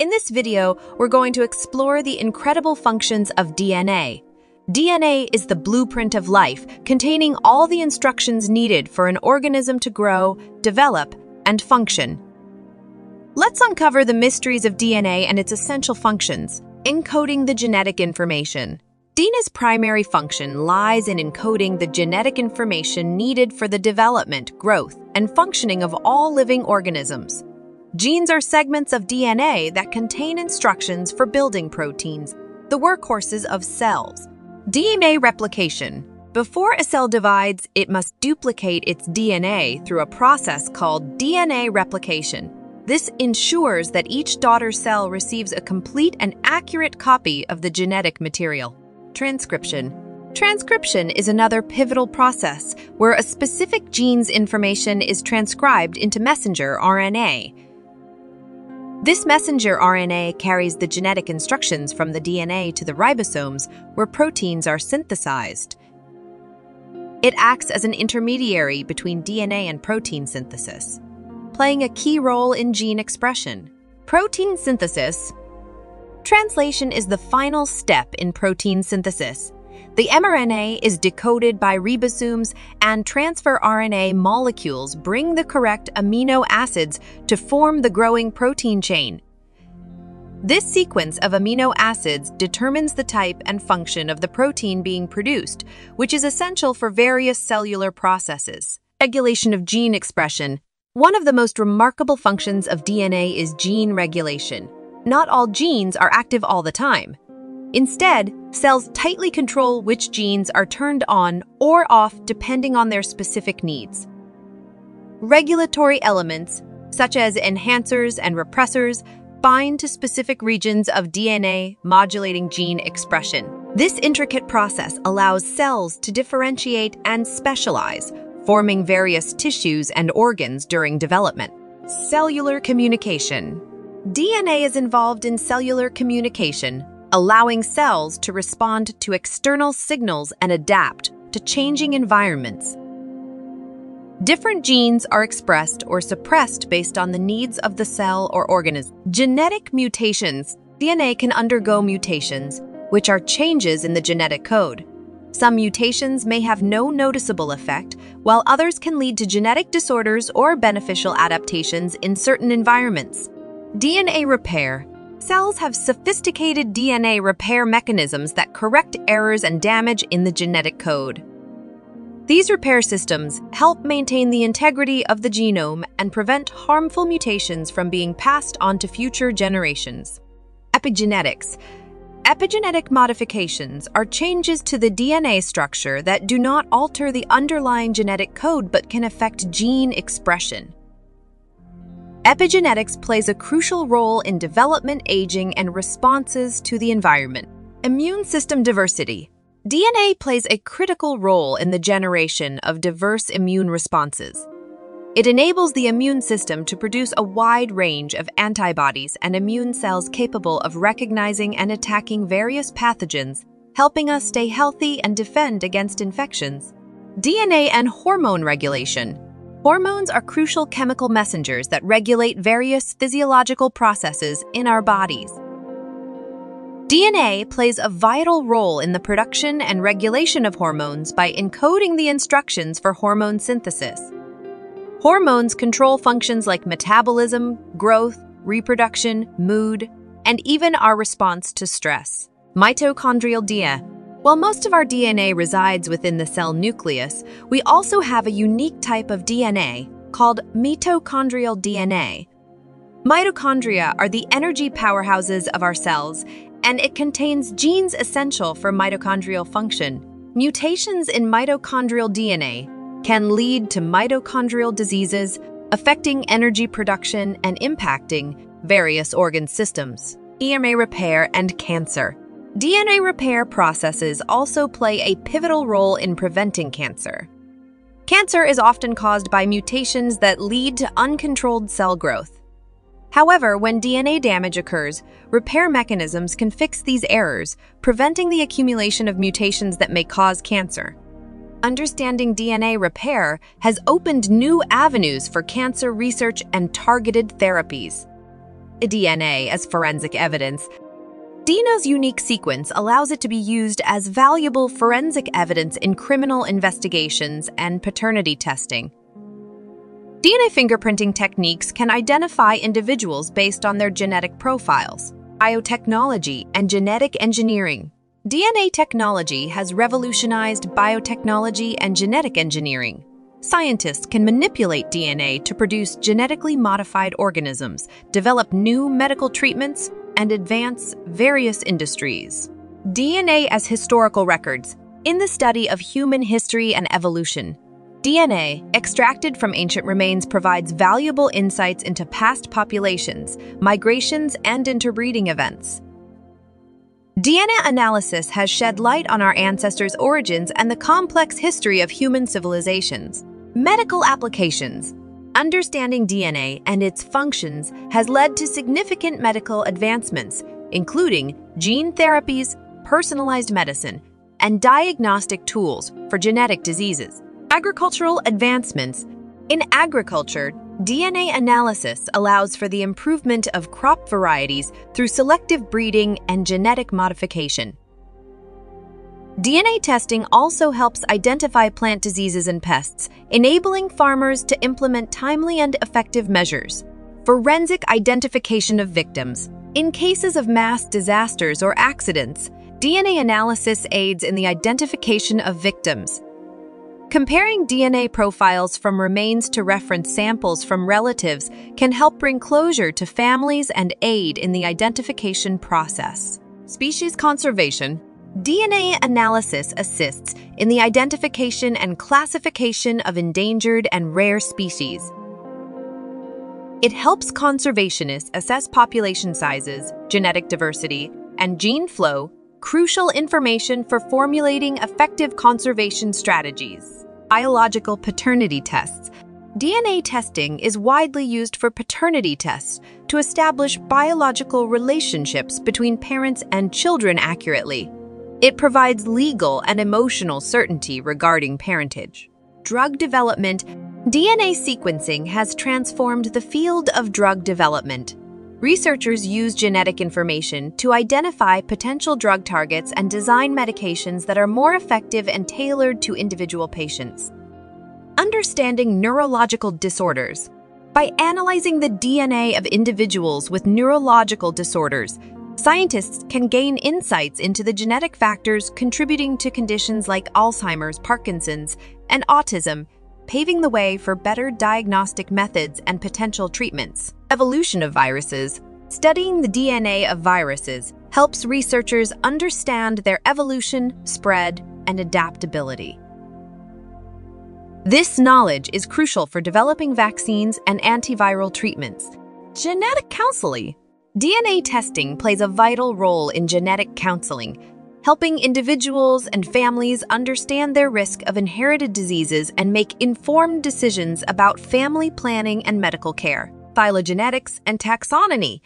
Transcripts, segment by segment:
In this video, we're going to explore the incredible functions of DNA. DNA is the blueprint of life, containing all the instructions needed for an organism to grow, develop, and function. Let's uncover the mysteries of DNA and its essential functions, encoding the genetic information. DNA's primary function lies in encoding the genetic information needed for the development, growth, and functioning of all living organisms. Genes are segments of DNA that contain instructions for building proteins, the workhorses of cells. DNA replication. Before a cell divides, it must duplicate its DNA through a process called DNA replication. This ensures that each daughter cell receives a complete and accurate copy of the genetic material. Transcription. Transcription is another pivotal process where a specific gene's information is transcribed into messenger RNA. This messenger RNA carries the genetic instructions from the DNA to the ribosomes, where proteins are synthesized. It acts as an intermediary between DNA and protein synthesis, playing a key role in gene expression. Protein synthesis Translation is the final step in protein synthesis. The mRNA is decoded by ribosomes, and transfer RNA molecules bring the correct amino acids to form the growing protein chain. This sequence of amino acids determines the type and function of the protein being produced, which is essential for various cellular processes. Regulation of gene expression. One of the most remarkable functions of DNA is gene regulation not all genes are active all the time. Instead, cells tightly control which genes are turned on or off depending on their specific needs. Regulatory elements, such as enhancers and repressors, bind to specific regions of DNA, modulating gene expression. This intricate process allows cells to differentiate and specialize, forming various tissues and organs during development. Cellular communication DNA is involved in cellular communication, allowing cells to respond to external signals and adapt to changing environments. Different genes are expressed or suppressed based on the needs of the cell or organism. Genetic mutations. DNA can undergo mutations, which are changes in the genetic code. Some mutations may have no noticeable effect, while others can lead to genetic disorders or beneficial adaptations in certain environments. DNA repair. Cells have sophisticated DNA repair mechanisms that correct errors and damage in the genetic code. These repair systems help maintain the integrity of the genome and prevent harmful mutations from being passed on to future generations. Epigenetics. Epigenetic modifications are changes to the DNA structure that do not alter the underlying genetic code but can affect gene expression. Epigenetics plays a crucial role in development, aging, and responses to the environment. Immune system diversity. DNA plays a critical role in the generation of diverse immune responses. It enables the immune system to produce a wide range of antibodies and immune cells capable of recognizing and attacking various pathogens, helping us stay healthy and defend against infections. DNA and hormone regulation. Hormones are crucial chemical messengers that regulate various physiological processes in our bodies. DNA plays a vital role in the production and regulation of hormones by encoding the instructions for hormone synthesis. Hormones control functions like metabolism, growth, reproduction, mood, and even our response to stress. Mitochondrial DNA while most of our DNA resides within the cell nucleus, we also have a unique type of DNA called mitochondrial DNA. Mitochondria are the energy powerhouses of our cells, and it contains genes essential for mitochondrial function. Mutations in mitochondrial DNA can lead to mitochondrial diseases, affecting energy production and impacting various organ systems. DNA repair and cancer. DNA repair processes also play a pivotal role in preventing cancer. Cancer is often caused by mutations that lead to uncontrolled cell growth. However, when DNA damage occurs, repair mechanisms can fix these errors, preventing the accumulation of mutations that may cause cancer. Understanding DNA repair has opened new avenues for cancer research and targeted therapies. DNA as forensic evidence. DNA's unique sequence allows it to be used as valuable forensic evidence in criminal investigations and paternity testing. DNA fingerprinting techniques can identify individuals based on their genetic profiles. Biotechnology and genetic engineering. DNA technology has revolutionized biotechnology and genetic engineering. Scientists can manipulate DNA to produce genetically modified organisms, develop new medical treatments, and advance various industries. DNA as historical records. In the study of human history and evolution, DNA, extracted from ancient remains, provides valuable insights into past populations, migrations, and interbreeding events. DNA analysis has shed light on our ancestors' origins and the complex history of human civilizations. Medical applications. Understanding DNA and its functions has led to significant medical advancements, including gene therapies, personalized medicine, and diagnostic tools for genetic diseases. Agricultural advancements. In agriculture, DNA analysis allows for the improvement of crop varieties through selective breeding and genetic modification. DNA testing also helps identify plant diseases and pests, enabling farmers to implement timely and effective measures. Forensic identification of victims. In cases of mass disasters or accidents, DNA analysis aids in the identification of victims. Comparing DNA profiles from remains to reference samples from relatives can help bring closure to families and aid in the identification process. Species conservation DNA analysis assists in the identification and classification of endangered and rare species. It helps conservationists assess population sizes, genetic diversity, and gene flow, crucial information for formulating effective conservation strategies. Biological paternity tests. DNA testing is widely used for paternity tests to establish biological relationships between parents and children accurately. It provides legal and emotional certainty regarding parentage. Drug development DNA sequencing has transformed the field of drug development. Researchers use genetic information to identify potential drug targets and design medications that are more effective and tailored to individual patients. Understanding neurological disorders. By analyzing the DNA of individuals with neurological disorders, Scientists can gain insights into the genetic factors contributing to conditions like Alzheimer's, Parkinson's, and autism, paving the way for better diagnostic methods and potential treatments. Evolution of viruses. Studying the DNA of viruses helps researchers understand their evolution, spread, and adaptability. This knowledge is crucial for developing vaccines and antiviral treatments. Genetic counseling DNA testing plays a vital role in genetic counseling, helping individuals and families understand their risk of inherited diseases and make informed decisions about family planning and medical care. Phylogenetics and taxonomy.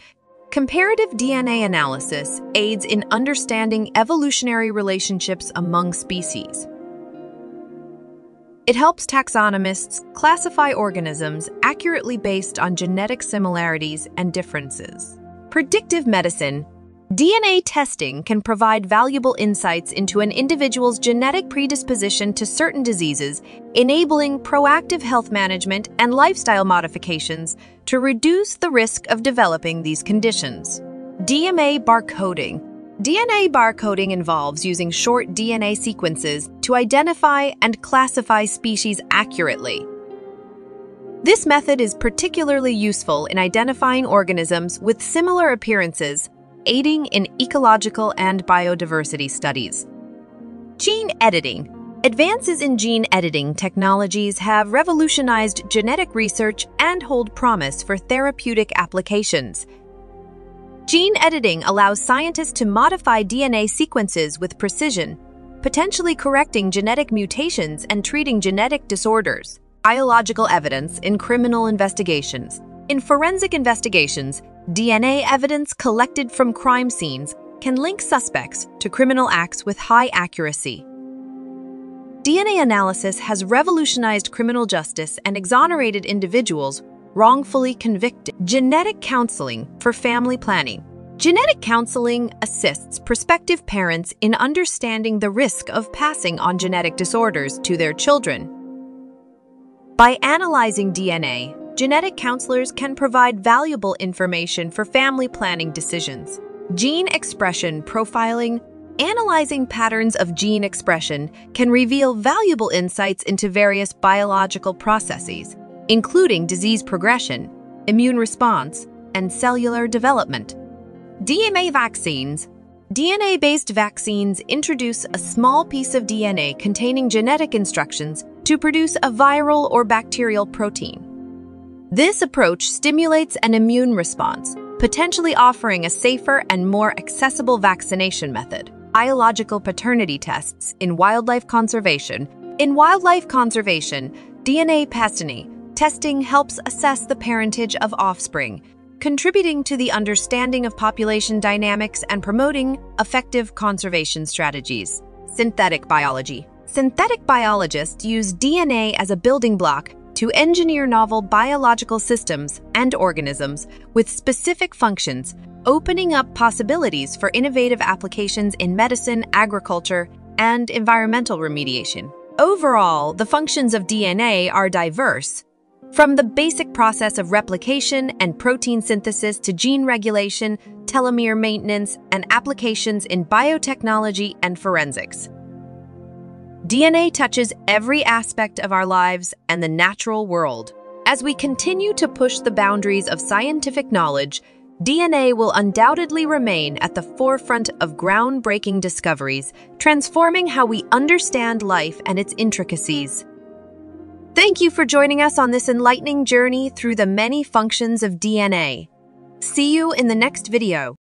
Comparative DNA analysis aids in understanding evolutionary relationships among species. It helps taxonomists classify organisms accurately based on genetic similarities and differences. Predictive medicine. DNA testing can provide valuable insights into an individual's genetic predisposition to certain diseases, enabling proactive health management and lifestyle modifications to reduce the risk of developing these conditions. DNA barcoding. DNA barcoding involves using short DNA sequences to identify and classify species accurately. This method is particularly useful in identifying organisms with similar appearances, aiding in ecological and biodiversity studies. Gene editing. Advances in gene editing technologies have revolutionized genetic research and hold promise for therapeutic applications. Gene editing allows scientists to modify DNA sequences with precision, potentially correcting genetic mutations and treating genetic disorders. Biological evidence in criminal investigations. In forensic investigations, DNA evidence collected from crime scenes can link suspects to criminal acts with high accuracy. DNA analysis has revolutionized criminal justice and exonerated individuals wrongfully convicted. Genetic counseling for family planning. Genetic counseling assists prospective parents in understanding the risk of passing on genetic disorders to their children. By analyzing DNA, genetic counselors can provide valuable information for family planning decisions. Gene expression profiling Analyzing patterns of gene expression can reveal valuable insights into various biological processes, including disease progression, immune response, and cellular development. DNA vaccines DNA-based vaccines introduce a small piece of DNA containing genetic instructions to produce a viral or bacterial protein. This approach stimulates an immune response, potentially offering a safer and more accessible vaccination method. Biological paternity tests in wildlife conservation. In wildlife conservation, DNA paternity testing helps assess the parentage of offspring, contributing to the understanding of population dynamics and promoting effective conservation strategies. Synthetic biology. Synthetic biologists use DNA as a building block to engineer novel biological systems and organisms with specific functions opening up possibilities for innovative applications in medicine, agriculture, and environmental remediation. Overall, the functions of DNA are diverse, from the basic process of replication and protein synthesis to gene regulation, telomere maintenance, and applications in biotechnology and forensics. DNA touches every aspect of our lives and the natural world. As we continue to push the boundaries of scientific knowledge, DNA will undoubtedly remain at the forefront of groundbreaking discoveries, transforming how we understand life and its intricacies. Thank you for joining us on this enlightening journey through the many functions of DNA. See you in the next video.